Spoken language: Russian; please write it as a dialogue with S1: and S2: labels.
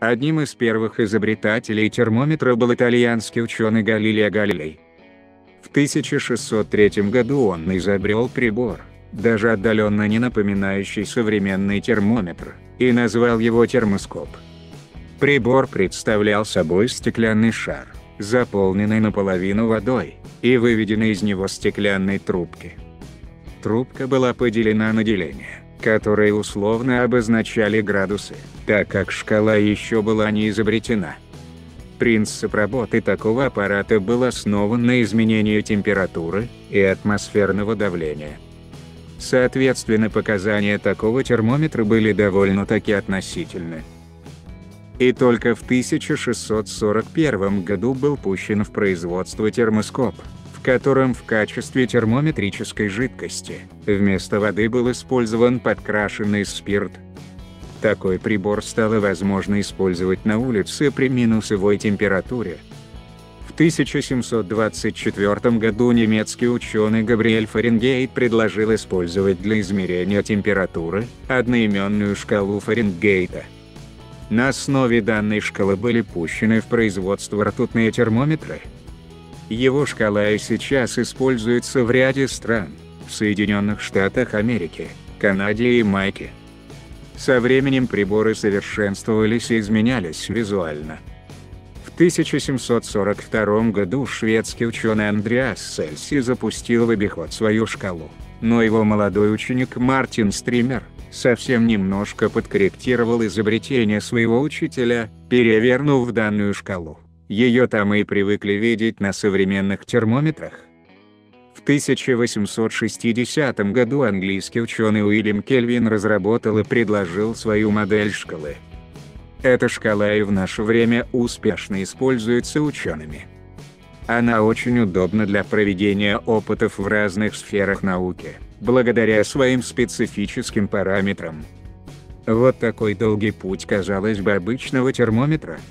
S1: Одним из первых изобретателей термометра был итальянский ученый Галилео Галилей. В 1603 году он изобрел прибор, даже отдаленно не напоминающий современный термометр, и назвал его термоскоп. Прибор представлял собой стеклянный шар, заполненный наполовину водой, и выведенный из него стеклянной трубки. Трубка была поделена на деления которые условно обозначали градусы, так как шкала еще была не изобретена. Принцип работы такого аппарата был основан на изменении температуры и атмосферного давления. Соответственно показания такого термометра были довольно-таки относительны. И только в 1641 году был пущен в производство термоскоп, в котором в качестве термометрической жидкости вместо воды был использован подкрашенный спирт. Такой прибор стало возможно использовать на улице при минусовой температуре. В 1724 году немецкий ученый Габриэль Фаренгейт предложил использовать для измерения температуры одноименную шкалу Фаренгейта. На основе данной шкалы были пущены в производство ртутные термометры, его шкала и сейчас используется в ряде стран, в Соединенных Штатах Америки, Канаде и Майке. Со временем приборы совершенствовались и изменялись визуально. В 1742 году шведский ученый Андреас Сельси запустил в обиход свою шкалу, но его молодой ученик Мартин Стример совсем немножко подкорректировал изобретение своего учителя, перевернув данную шкалу. Ее там и привыкли видеть на современных термометрах. В 1860 году английский ученый Уильям Кельвин разработал и предложил свою модель шкалы. Эта шкала и в наше время успешно используется учеными. Она очень удобна для проведения опытов в разных сферах науки, благодаря своим специфическим параметрам. Вот такой долгий путь казалось бы обычного термометра –